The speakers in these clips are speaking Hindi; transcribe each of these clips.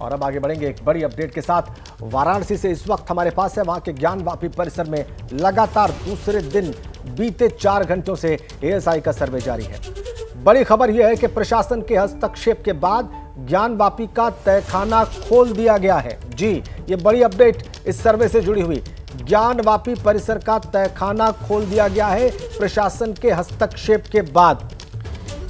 और अब आगे बढ़ेंगे एक बड़ी अपडेट के साथ। वाराणसी से इस वक्त हमारे पास है, वहाँ के ज्ञानवापी परिसर में लगातार दूसरे दिन बीते चार घंटों से एएसआई का सर्वे जारी है। बड़ी खबर यह है कि प्रशासन के हस्तक्षेप के बाद ज्ञानवापी का तहखाना खोल दिया गया है। जी, ये बड़ी अपडेट इस सर्वे से जुड़ी हुई। ज्ञानवापी परिसर का तहखाना खोल दिया गया है प्रशासन के हस्तक्षेप के बाद।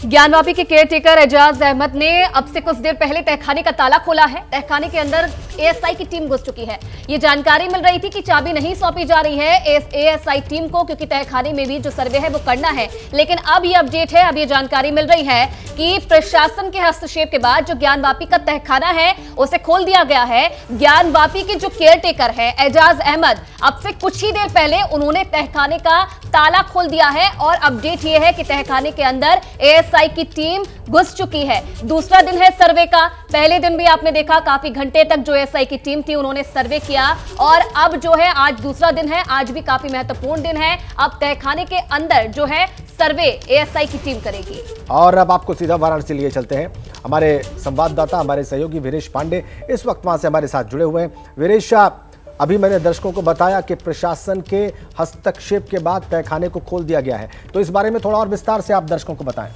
ज्ञानवापी के केयरटेकर एजाज अहमद ने अब से कुछ देर पहले तहखाने का ताला खोला है। तहखाने के अंदर एएसआई की टीम घुस चुकी है। ये जानकारी मिल रही थी कि चाबी नहीं सौंपी जा रही है एएसआई टीम को, क्योंकि तहखाने में भी जो सर्वे है वो करना है। लेकिन अब ये अपडेट है, अब ये जानकारी मिल रही है कि प्रशासन के हस्तक्षेप के बाद जो ज्ञानवापी का तहखाना है, उसे खोल दिया गया है। ज्ञानवापी के जो केयरटेकर है, एजाज अहमद, अब से कुछ ही देर पहले उन्होंने तहखाने का ताला खोल दिया है और अपडेट ये है कि तहखाने के अंदर एएसआई की टीम घुस चुकी है। दूसरा दिन है सर्वे का। पहले दिन भी आपने देखा, काफ़ी घंटे तक जो एएसआई की टीम थी, उन्होंने सर्वे किया और अब जो है, आज दूसरा दिन है, आज भी काफ़ी महत्वपूर्ण दिन है। अब तहखाने के अंदर जो है, सर्वे एएसआई की टीम करेगी। और अब आपको सीधा वाराणसी लिए चलते हैं। हमारे संवाददाता, हमारे सहयोगी वीरेश पांडे इस वक्त वहाँ से हमारे साथ जुड़े हुए हैं। वीरेश, अभी मैंने दर्शकों को बताया कि प्रशासन के हस्तक्षेप के बाद तहखाने को खोल दिया गया है। तो इस बारे में थोड़ा और विस्तार से आप दर्शकों को बताएँ।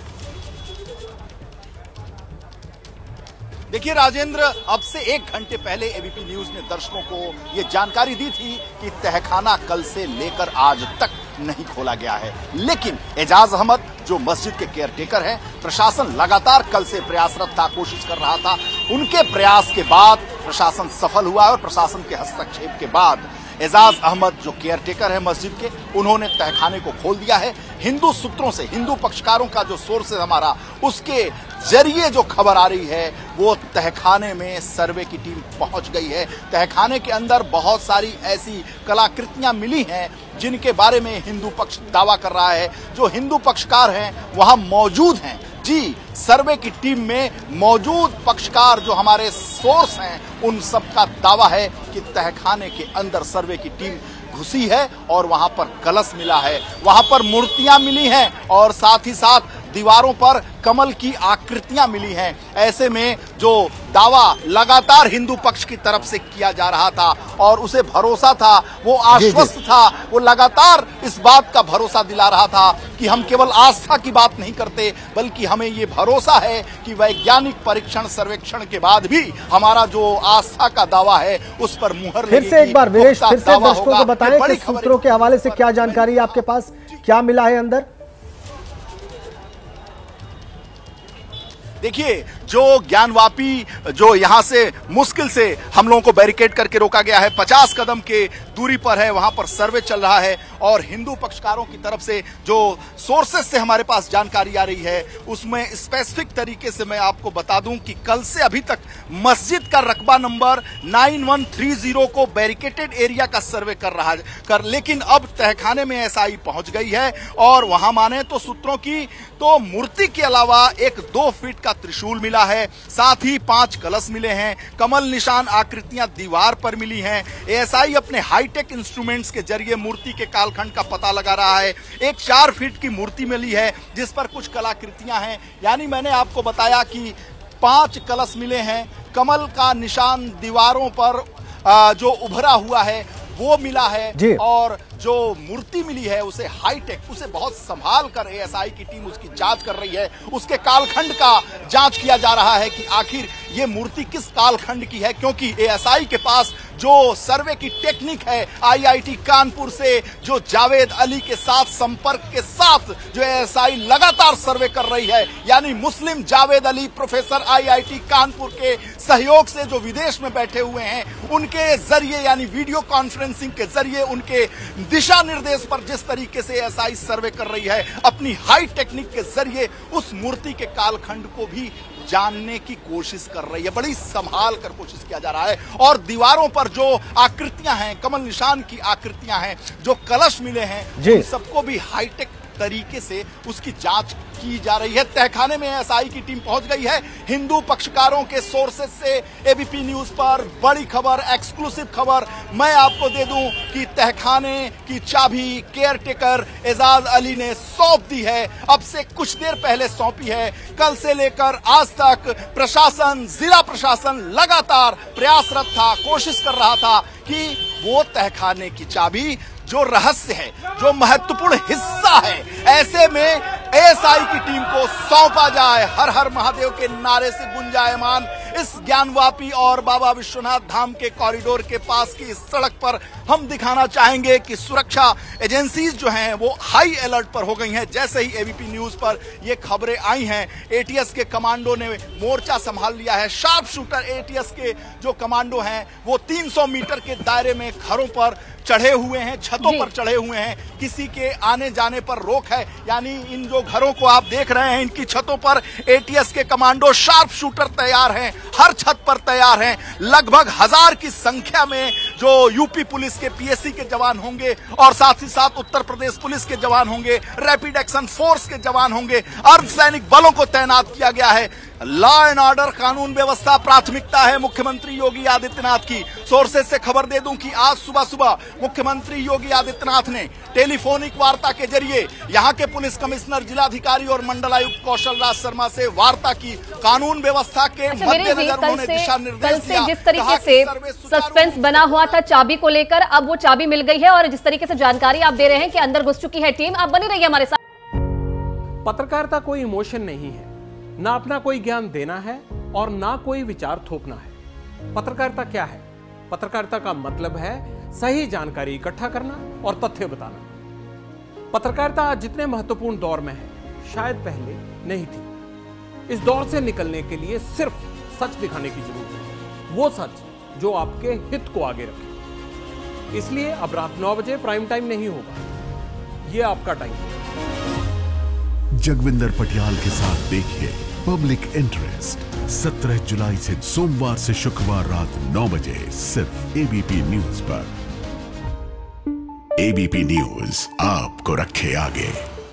देखिए राजेंद्र, अब से एक घंटे पहले एबीपी न्यूज़ ने दर्शकों को ये जानकारी दी थी कि तहखाना कल से लेकर आज तक नहीं खोला गया है। लेकिन एजाज अहमद, जो मस्जिद के केयरटेकर हैं, प्रशासन लगातार कल से प्रयासरत था, कोशिश कर रहा था। उनके प्रयास के बाद प्रशासन सफल हुआ और प्रशासन के हस्तक्षेप के बाद एजाज अहमद, जो केयर टेकर है मस्जिद के, उन्होंने तहखाने को खोल दिया है। हिंदू सूत्रों से, हिंदू पक्षकारों का जो सोर्स है हमारा, उसके ज़रिए जो खबर आ रही है, वो तहखाने में सर्वे की टीम पहुँच गई है। तहखाने के अंदर बहुत सारी ऐसी कलाकृतियाँ मिली हैं, जिनके बारे में हिंदू पक्ष दावा कर रहा है। जो हिंदू पक्षकार हैं, वहाँ मौजूद हैं। जी, सर्वे की टीम में मौजूद पक्षकार जो हमारे सोर्स हैं, उन सब का दावा है कि तहखाने के अंदर सर्वे की टीम घुसी है और वहाँ पर कलश मिला है। वहाँ पर मूर्तियाँ मिली हैं और साथ ही साथ दीवारों पर कमल की आकृतियाँ मिली हैं। ऐसे में जो दावा लगातार हिंदू पक्ष की तरफ़ से किया जा रहा था और उसे भरोसा था वो आश्वस्त था वो लगातार इस बात का भरोसा दिला रहा था कि हम केवल आस्था की बात नहीं करते बल्कि हमें ये भरोसा है कि वैज्ञानिक परीक्षण सर्वेक्षण के बाद भी हमारा जो आस्था का दावा है उस पर मुहर फिर से एक बार विवेश फिर से दर्शकों को बताएँ कि सूत्रों के हवाले से क्या जानकारी आपके पास क्या मिला है अंदर? देखिए, जो ज्ञानवापी, जो यहाँ से मुश्किल से हम लोगों को बैरिकेड करके रोका गया है, पचास कदम के दूरी पर है, वहाँ पर सर्वे चल रहा है और हिंदू पक्षकारों की तरफ़ से जो सोर्सेस से हमारे पास जानकारी आ रही है, उसमें स्पेसिफिक तरीके से मैं आपको बता दूँ कि कल से अभी तक मस्जिद का रकबा नंबर 9130 को बैरिकेटेड एरिया का सर्वे कर रहा कर, लेकिन अब तहखाने में एसआई पहुँच गई है और वहाँ माने तो सूत्रों की तो मूर्ति के अलावा एक दो फीट का त्रिशूल मिला है साथ ही पाँच कलश मिले हैं। कमल निशान आकृतियाँ दीवार पर मिली हैं। एएसआई अपने हाईटेक इंस्ट्रूमेंट्स के ज़रिए मूर्ति के कालखंड का पता लगा रहा है। एक चार फीट की मूर्ति मिली है जिस पर कुछ कलाकृतियाँ हैं। यानी मैंने आपको बताया कि पाँच कलश मिले हैं। कमल का निशान दीवारों पर जो उभरा हुआ है वो मिला है और जो मूर्ति मिली है, उसे हाईटेक उसे बहुत संभाल कर एएसआई की टीम उसकी जाँच कर रही है। उसके कालखंड का जाँच किया जा रहा है कि आखिर ये मूर्ति किस कालखंड की है, क्योंकि एएसआई के पास जो सर्वे की टेक्निक है आईआईटी कानपुर से जो जावेद अली के साथ संपर्क के साथ जो एएसआई लगातार सर्वे कर रही है, यानी मुस्लिम जावेद अली प्रोफेसर आईआईटी कानपुर के सहयोग से जो विदेश में बैठे हुए हैं, उनके ज़रिए, यानी वीडियो कॉन्फ्रेंसिंग के ज़रिए उनके दिशा निर्देश पर जिस तरीके से एसआई सर्वे कर रही है अपनी हाई टेक्निक के ज़रिए उस मूर्ति के कालखंड को भी जानने की कोशिश कर रही है बड़ी संभाल कर कोशिश किया जा रहा है। और दीवारों पर जो आकृतियाँ हैं कमल निशान की आकृतियाँ हैं जो कलश मिले हैं उन सबको भी हाईटेक तरीके से उसकी जाँच की जा रही है। तहखाने में एसआई की टीम पहुँच गई है। हिंदू पक्षकारों के सोर्सेज से एबीपी न्यूज़ पर बड़ी खबर, एक्सक्लूसिव खबर। मैं आपको दे दूँ कि तहखाने की चाबी केयर टेकर एजाज अली ने सौंप दी है। अब से कुछ देर पहले सौंपी है। कल से लेकर आज तक प्रशासन, जिला प्रशासन लगातार प्रयासरत था, कोशिश कर रहा था कि वो तहखाने की चाबी, जो रहस्य है, जो महत्वपूर्ण हिस्सा है ऐसे में एसआई की टीम को सौंपा जाए। हर हर महादेव के नारे से गुंजायमान। इस ज्ञानवापी और बाबा विश्वनाथ धाम के कॉरिडोर के पास की इस सड़क पर हम दिखाना चाहेंगे कि सुरक्षा एजेंसीज जो हैं वो हाई अलर्ट पर हो गई हैं। जैसे ही एबीपी न्यूज़ पर ये खबरें आई हैं एटीएस के कमांडो ने मोर्चा संभाल लिया है। शार्प शूटर एटीएस के जो कमांडो हैं वो 300 मीटर के दायरे में घरों पर चढ़े हुए हैं छतों पर चढ़े हुए हैं। किसी के आने जाने पर रोक है। यानी इन जो घरों को आप देख रहे हैं इनकी छतों पर एटीएस के कमांडो शार्प शूटर तैयार हैं। हर छत पर तैयार हैं। लगभग हज़ार की संख्या में जो यूपी पुलिस के पीएससी के जवान होंगे और साथ ही साथ उत्तर प्रदेश पुलिस के जवान होंगे रैपिड एक्शन फोर्स के जवान होंगे अर्धसैनिक बलों को तैनात किया गया है। लॉ एंड ऑर्डर कानून व्यवस्था प्राथमिकता है मुख्यमंत्री योगी आदित्यनाथ की। सोर्सेज से खबर दे दूँ कि आज सुबह सुबह मुख्यमंत्री योगी आदित्यनाथ ने टेलीफोनिक वार्ता के ज़रिए यहाँ के पुलिस कमिश्नर जिलाधिकारी और मंडलायुक्त कौशल राज शर्मा से वार्ता की। कानून व्यवस्था के अच्छा मद्देनजर उन्होंने दिशा निर्देश दिया। जिस तरीके से सस्पेंस बना हुआ था चाबी को लेकर, अब वो चाबी मिल गई है और जिस तरीके से जानकारी आप दे रहे हैं कि अंदर घुस चुकी है टीम, आप बनी रहिए हमारे साथ। पत्रकारिता कोई इमोशन नहीं है। ना अपना कोई ज्ञान देना है और ना कोई विचार थोपना है। पत्रकारिता क्या है? पत्रकारिता का मतलब है सही जानकारी इकट्ठा करना और तथ्य बताना। पत्रकारिता आज जितने महत्वपूर्ण दौर में है, शायद पहले नहीं थी। इस दौर से निकलने के लिए सिर्फ़ सच दिखाने की ज़रूरत है। वो सच जो आपके हित को आगे रखे। इसलिए अब रात नौ बजे प्राइम टाइम नहीं होगा। ये आपका टाइम जगविंदर पटियाल के साथ देखिए पब्लिक इंटरेस्ट 17 जुलाई से सोमवार से शुक्रवार रात 9 बजे सिर्फ़ एबीपी न्यूज़ पर। एबीपी न्यूज़ आपको रखे आगे।